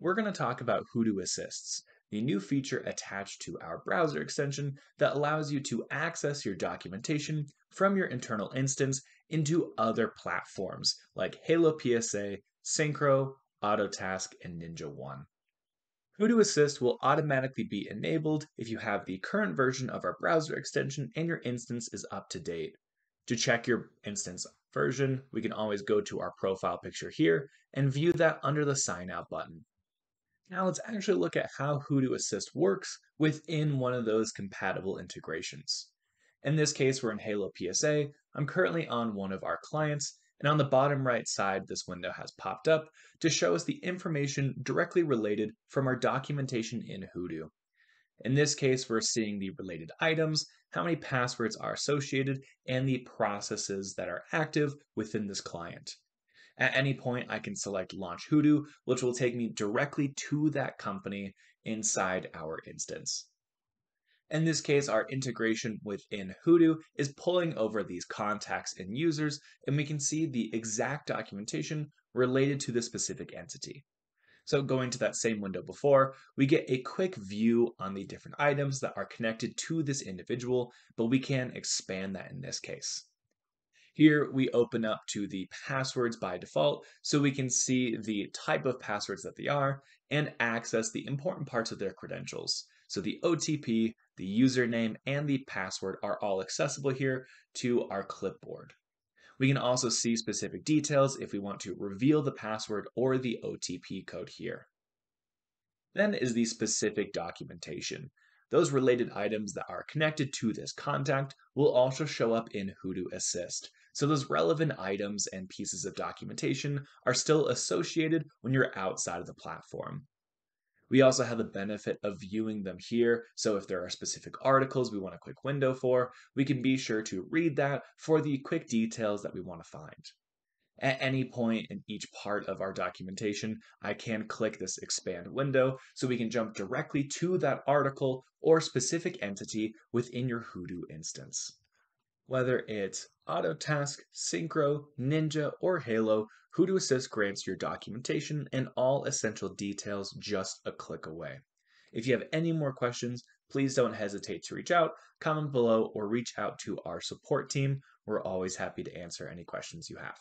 we're going to talk about Hudu Assists, the new feature attached to our browser extension that allows you to access your documentation from your internal instance into other platforms like Halo PSA, Syncro, Autotask, and Ninja One. Hudu Assist will automatically be enabled if you have the current version of our browser extension and your instance is up to date. To check your instance version, we can always go to our profile picture here and view that under the sign out button. Now let's actually look at how Hudu Assist works within one of those compatible integrations. In this case, we're in Halo PSA. I'm currently on one of our clients, and on the bottom right side, this window has popped up to show us the information directly related from our documentation in Hudu. In this case, we're seeing the related items, how many passwords are associated, and the processes that are active within this client. At any point, I can select Launch Hudu, which will take me directly to that company inside our instance. In this case, our integration within Hudu is pulling over these contacts and users, and we can see the exact documentation related to the specific entity. So going to that same window before, we get a quick view on the different items that are connected to this individual, but we can expand that in this case. Here we open up to the passwords by default so we can see the type of passwords that they are and access the important parts of their credentials. So the OTP, the username, and the password are all accessible here to our clipboard. We can also see specific details if we want to reveal the password or the OTP code here. Then is the specific documentation. Those related items that are connected to this contact will also show up in Hudu Assist. So those relevant items and pieces of documentation are still associated when you're outside of the platform. We also have the benefit of viewing them here. So if there are specific articles we want a quick window for, we can be sure to read that for the quick details that we want to find. At any point in each part of our documentation, I can click this expand window so we can jump directly to that article or specific entity within your Hudu instance. Whether it's Autotask, Syncro, Ninja, or Halo, Hudu Assist grants your documentation and all essential details just a click away. If you have any more questions, please don't hesitate to reach out, comment below, or reach out to our support team. We're always happy to answer any questions you have.